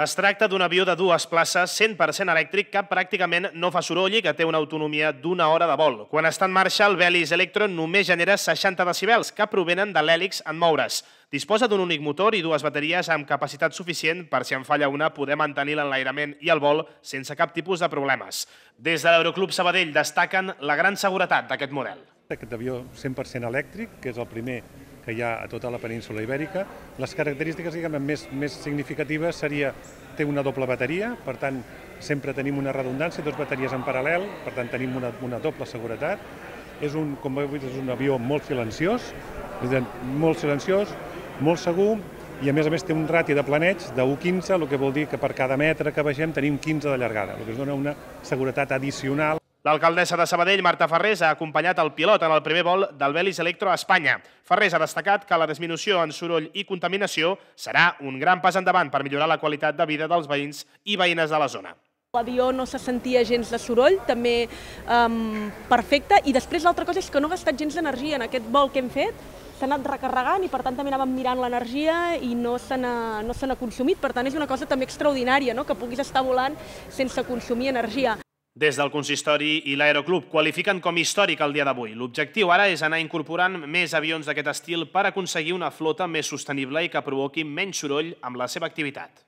Es tracta d'un avió de dues places 100% elèctric que pràcticament no fa soroll i que té una autonomia d'una hora de vol. Quan està en marxa, el Velis Electron només genera 60 decibels, que provenen de l'hèlix en moure's. Disposa d'un únic motor i dues bateries amb capacitat suficient per si en falla una poder mantenir l'enlairament i el vol sense cap tipus de problemes. Des de l'Aeroclub Sabadell destaquen la gran seguretat d'aquest model. Aquest avió 100% elèctric, que és el primer que hi ha a tota la península ibèrica. Les característiques diguem, més, més significatives seria té una doble bateria, per tant, sempre tenim una redundància, dues bateries en paral·lel, per tant, tenim una, una doble seguretat. És un, com heu vist, és un avió molt silenciós, és dir, molt silenciós, molt segur, i a més a més té un rati de planeig de 1,15, el que vol dir que per cada metre que vegem tenim 15 de llargada, el que ens dona una seguretat addicional. L'alcaldessa de Sabadell, Marta Ferrés, ha acompanyat el pilot en el primer vol del Belis Electro a Espanya. Ferrés ha destacat que la disminució en soroll i contaminació serà un gran pas endavant per millorar la qualitat de vida dels veïns i veïnes de la zona. L'avió no se sentia gens de soroll, també um, perfecte, i després l'altra cosa és que no ha gastat gens d'energia en aquest vol que hem fet, s'ha anat recarregant i per tant també anàvem mirant l'energia i no se n'ha no consumit, per tant és una cosa també extraordinària, no? que puguis estar volant sense consumir energia. Des del consistori i l'Aeroclub qualifiquen com històric el dia d'avui. L'objectiu ara és anar incorporant més avions d'aquest estil per aconseguir una flota més sostenible i que provoqui menys soroll amb la seva activitat.